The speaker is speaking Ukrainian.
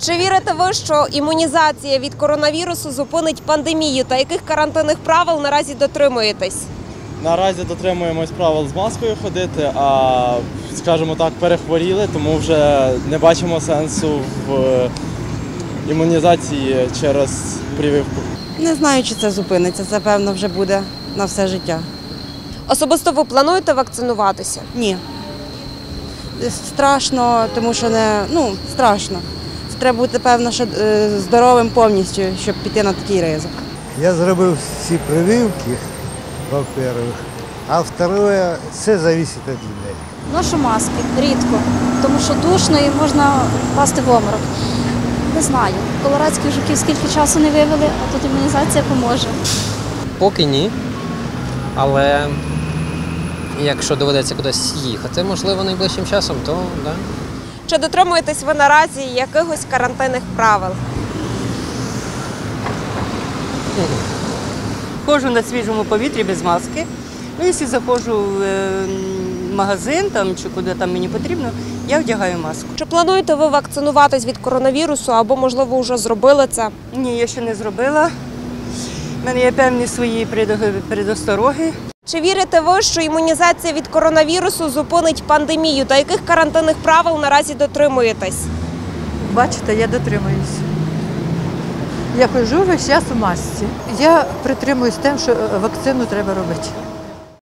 Чи вірите ви, що імунізація від коронавірусу зупинить пандемію та яких карантинних правил наразі дотримуєтесь? Наразі дотримуємось правил з маскою ходити, а скажімо так, перехворіли, тому вже не бачимо сенсу в е, імунізації через прививку. Не знаю, чи це зупиниться. Це певно вже буде на все життя. Особисто ви плануєте вакцинуватися? Ні. Страшно, тому що не ну страшно. Треба бути певно, що е, здоровим повністю, щоб піти на такий ризик. Я зробив всі прививки, во-первых. А второе, все залежить від людей. Ношу маски рідко, тому що душно і можна впасти в оморок. Не знаю. Колорадських жуків скільки часу не вивели, а тут імунізація поможе. Поки ні. Але якщо доведеться кудись їхати, можливо, найближчим часом, то да. Чи дотримуєтесь ви наразі якихось карантинних правил? Ходжу на свіжому повітрі без маски. Ну, якщо заходжу в е, магазин там, чи куди там мені потрібно, я вдягаю маску. Чи плануєте ви вакцинуватись від коронавірусу або, можливо, вже зробили це? Ні, я ще не зробила. У мене є певні свої предо- предостороги. Чи вірите ви, що імунізація від коронавірусу зупинить пандемію та яких карантинних правил наразі дотримуєтесь? Бачите, я дотримуюсь. Я хожу весь час у масці. Я притримуюсь тим, що е, вакцину треба робити.